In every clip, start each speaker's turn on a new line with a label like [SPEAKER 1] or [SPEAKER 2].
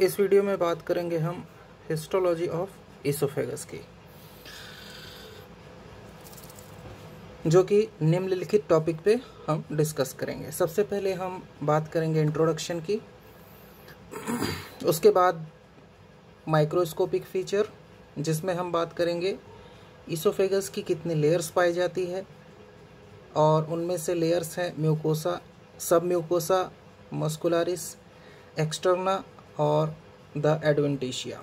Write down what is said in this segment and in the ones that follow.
[SPEAKER 1] इस वीडियो में बात करेंगे हम हिस्टोलॉजी ऑफ़ इसोफेगस की, जो कि निम्नलिखित टॉपिक पे हम डिस्कस करेंगे। सबसे पहले हम बात करेंगे इंट्रोडक्शन की। उसके बाद माइक्रोस्कोपिक फीचर जिसमें हम बात करेंगे इसोफेगस की कितनी लेयर्स पाई जाती है, और उनमें से लेयर्स हैं mucosa submucosa muscularis externa और द एडवेंटेशिया।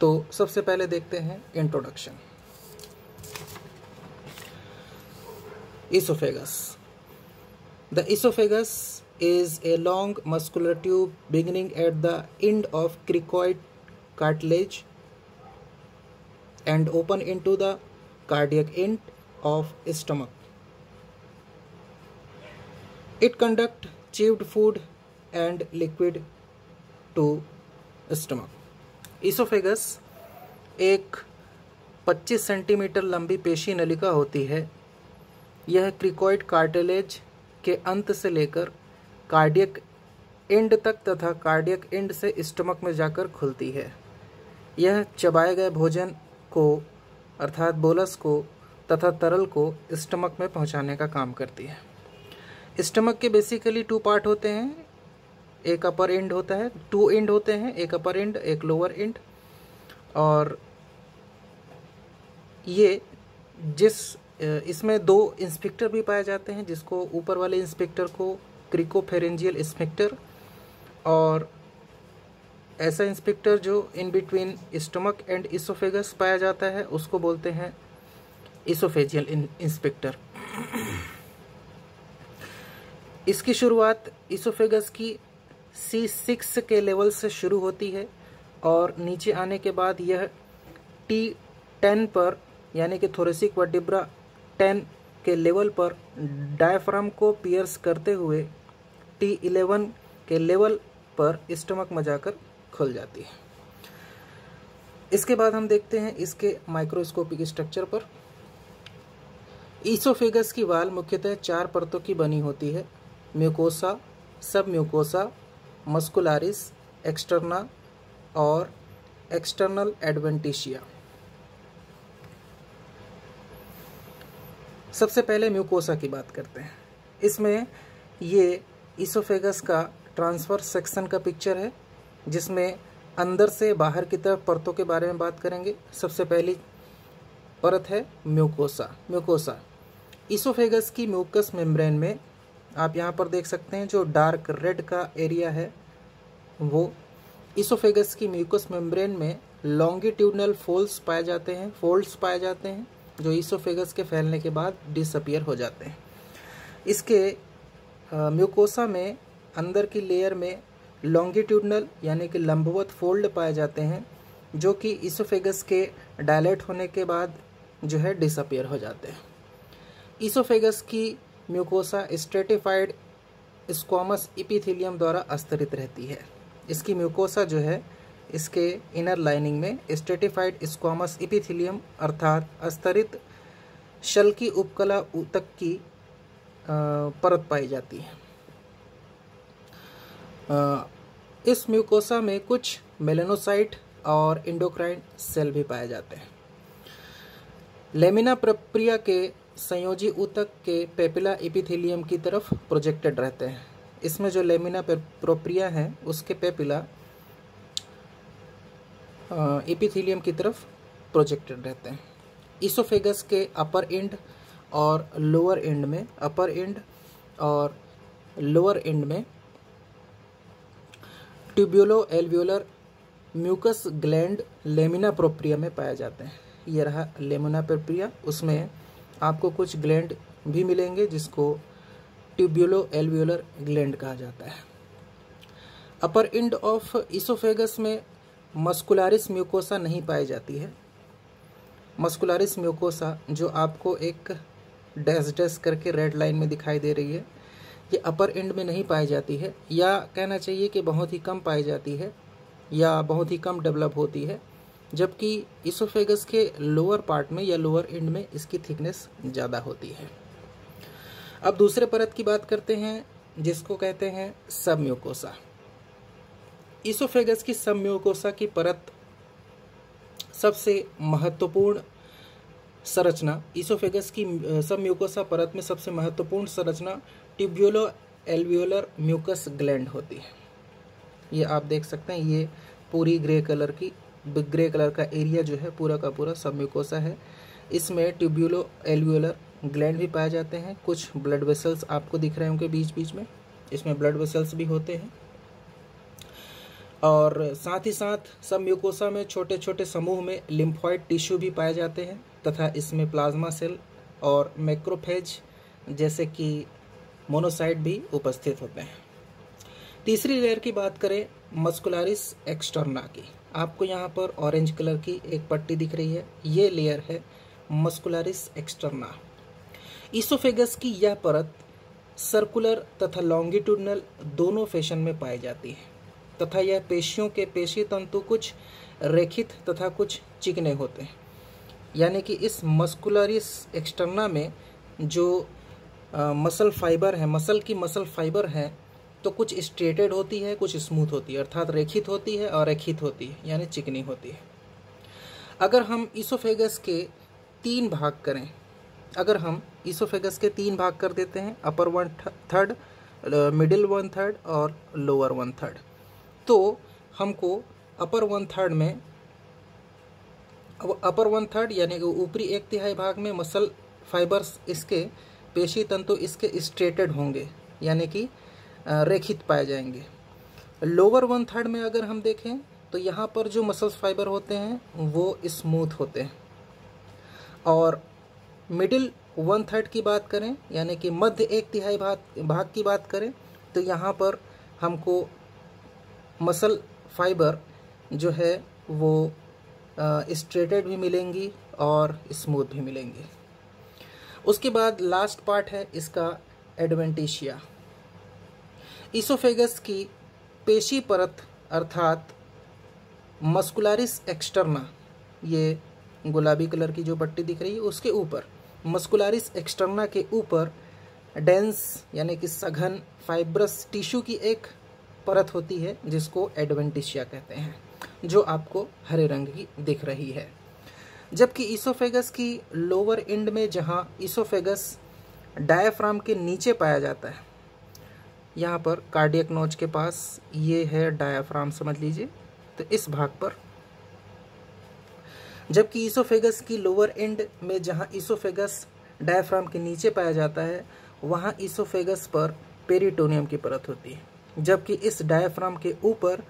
[SPEAKER 1] तो सबसे पहले देखते हैं introduction oesophagus the oesophagus is a long muscular tube beginning at the end of cricoid cartilage and open in to the cardiac end of stomach it conduct chewed food and liquid to stomach. इसोफेगस एक 25 centimetre लंबी पेशी नलिका होती है। यह cricoid cartilage के अंत से लेकर कार्डियक एंड तक तथा कार्डियक एंड से स्टमक में जाकर खुलती है। यह चबाए गए भोजन को, अर्थात बोलस को तथा तरल को स्टमक में पहुँचाने का काम करती है। स्टमक के बेसिकली टू पार्ट होते हैं। एक अपर एंड होता है टू एंड होते हैं, एक अपर एंड एक लोअर एंड और ये जिस, इसमें दो इंस्पेक्टर भी पाए जाते हैं, जिसको ऊपर वाले इंस्पेक्टर को क्रिकोफेरेंजियल इंस्पेक्टर और ऐसा इंस्पेक्टर जो in between stomach and oesophagus पाया जाता है, उसको बोलते हैं इसोफेजियल इंस्पेक्टर इसकी शुरुआत इसोफेगस की सी सिक्स के लेवल से शुरू होती है और नीचे आने के बाद यह टी टेन पर, यानी कि थोरेसिक वर्टिब्रा टेन के लेवल पर डायफ्राम को पियर्स करते हुए टी इलेवन के लेवल पर स्टमक में जाकर खुल जाती है। इसके बाद हम देखते हैं इसके माइक्रोस्कोपिक स्ट्रक्चर पर। ईसोफेगस की वाल मुख्यतः चार परतों की बनी होती है mucosa submucosa muscularis externa और एक्सटर्नल एडवेंटिशिया सबसे पहले म्यूकोसा की बात करते हैं। इसमें ये ईसोफेगस का ट्रांसफ़र सेक्शन का पिक्चर है, जिसमें अंदर से बाहर की तरफ़ परतों के बारे में बात करेंगे। सबसे पहली परत है म्यूकोसा म्यूकोसा इसोफेगस की म्यूकस मेम्ब्रेन में आप यहाँ पर देख सकते हैं जो डार्क रेड का एरिया है, वो इसोफेगस की म्यूकस मेम्ब्रेन में लॉन्गिट्यूडनल फोल्ड्स पाए जाते हैं, फोल्ड्स पाए जाते हैं, जो इसोफेगस के फैलने के बाद डिसअपियर हो जाते हैं। इसके म्यूकोसा में अंदर की लेयर में लॉन्गिट्यूडनल यानी कि लंबवत फोल्ड पाए जाते हैं, जो कि इसोफेगस के डायलेट होने के बाद जो है डिसअपियर हो जाते हैं। इसोफेगस की म्यूकोसा स्ट्रेटिफाइड स्क्वामस इपिथिलियम द्वारा अस्तरित रहती है। इसकी म्यूकोसा जो है, इसके इनर लाइनिंग में स्ट्रेटिफाइड स्क्वामस इपिथीलियम अर्थात अस्तरित शल की उपकला तक की परत पाई जाती है। इस म्यूकोसा में कुछ मेलेनोसाइट और इंडोक्राइन सेल भी पाए जाते हैं। लेमिना प्रक्रिया के संयोजी ऊतक के पेपिला इपिथेलियम की तरफ़ प्रोजेक्टेड रहते हैं। इसमें जो लेमिना प्रोप्रिया है, उसके पेपिला इपिथेलियम की तरफ़ प्रोजेक्टेड रहते हैं। इसोफेगस के अपर एंड और लोअर एंड में अपर एंड और लोअर एंड में tubulo alveolar mucous gland lamina propria में पाए जाते हैं। ये रहा लेमिना प्रोप्रिया। उसमें आपको कुछ ग्लैंड भी मिलेंगे जिसको ट्यूब्यूलो एल्व्यूलर ग्लैंड कहा जाता है। अपर इंड ऑफ़ इसोफेगस में मस्कुलारिस म्यूकोसा नहीं पाई जाती है। मस्कुलारिस म्यूकोसा जो आपको एक डैश डैश करके रेड लाइन में दिखाई दे रही है, ये अपर एंड में नहीं पाई जाती है। या कहना चाहिए कि बहुत ही कम पाई जाती है, या बहुत ही कम डेवलप होती है। जबकि इसोफेगस के लोअर पार्ट में या लोअर एंड में इसकी थिकनेस ज़्यादा होती है। अब दूसरे परत की बात करते हैं, जिसको कहते हैं सब इसोफेगस की सम्योकोसा की परत सबसे महत्वपूर्ण संरचना ईसोफेगस की सम्यूकोसा परत में सबसे महत्वपूर्ण संरचना ट्यूब्यूलो एल्वियोलर म्यूकस ग्लैंड होती है। ये आप देख सकते हैं, ये पूरी ग्रे कलर की ग्रे कलर का एरिया जो है पूरा का पूरा सम्यूकोसा है। इसमें ट्यूब्यूलो एल्वियोलर ग्लैंड भी पाए जाते हैं। कुछ ब्लड वेसल्स आपको दिख रहे होंगे बीच बीच में। इसमें ब्लड वेसल्स भी होते हैं। और साथ ही साथ सब म्यूकोसा में छोटे छोटे समूह में लिम्फॉइड टिश्यू भी पाए जाते हैं तथा इसमें प्लाज्मा सेल और मैक्रोफेज जैसे कि मोनोसाइट भी उपस्थित होते हैं। तीसरी लेयर की बात करें मस्कुलारिस एक्सटर्ना की। आपको यहाँ पर ऑरेंज कलर की एक पट्टी दिख रही है। ये लेयर है मस्कुलारिस एक्सटर्ना ईसोफेगस की यह परत सर्कुलर तथा लॉन्गिट्यूडनल दोनों फ़ैशन में पाई जाती है। तथा यह पेशियों के पेशी तंतु कुछ रेखित तथा कुछ चिकने होते हैं। यानी कि इस मस्कुलरिस एक्सटर्ना में जो मसल फाइबर है मसल की मसल फाइबर है तो कुछ स्ट्रेटेड होती है, कुछ स्मूथ होती है, अर्थात रेखित होती है और रेखित होती है, यानी चिकनी होती है। अगर हम ईसोफेगस के तीन भाग करें, अगर हम ईसोफेगस के तीन भाग कर देते हैं, upper one third middle one third और लोअर वन थर्ड तो हमको अपर वन थर्ड में अपर वन थर्ड यानी कि ऊपरी एक तिहाई भाग में मसल फाइबर्स इसके, पेशी तंतु इसके स्ट्रेटेड होंगे, यानी कि रेखित पाए जाएँगे। लोअर वन थर्ड में अगर हम देखें तो यहाँ पर जो मसल्स फाइबर होते हैं, वो स्मूथ होते हैं। और मिडिल वन थर्ड की बात करें, यानी कि मध्य एक तिहाई भाग भाग की बात करें तो यहाँ पर हमको मसल फाइबर जो है, वो स्ट्रेटेड भी मिलेंगी और स्मूथ भी मिलेंगी। उसके बाद लास्ट पार्ट है इसका एडवेंटिशिया ईसोफेगस की पेशी परत, अर्थात मस्कुलारिस एक्सटर्ना ये गुलाबी कलर की जो पट्टी दिख रही है, उसके ऊपर मस्कुलारिस एक्सटर्ना के ऊपर डेंस यानी कि सघन फाइब्रस टिश्यू की एक परत होती है, जिसको एडवेंटिशिया कहते हैं, जो आपको हरे रंग की दिख रही है। जबकि ईसोफेगस की लोअर एंड में जहाँ ईसोफेगस डायाफ्राम के नीचे पाया जाता है यहाँ पर कार्डियक नोच के पास ये है डायाफ्राम समझ लीजिए। तो इस भाग पर। जबकि ईसोफेगस की लोअर एंड में जहाँ ईसोफेगस डायाफ्राम के नीचे पाया जाता है, वहाँ ईसोफेगस पर पेरिटोनियम की परत होती है। जबकि इस डायाफ्राम के ऊपर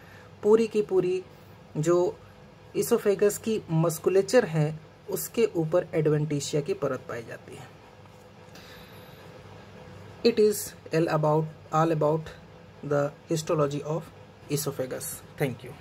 [SPEAKER 1] पूरी की पूरी जो ईसोफेगस की मस्कुलेचर है, उसके ऊपर एडवेंटिशिया की परत पाई जाती है। it is all about all about the histology of esophagus. Thank you.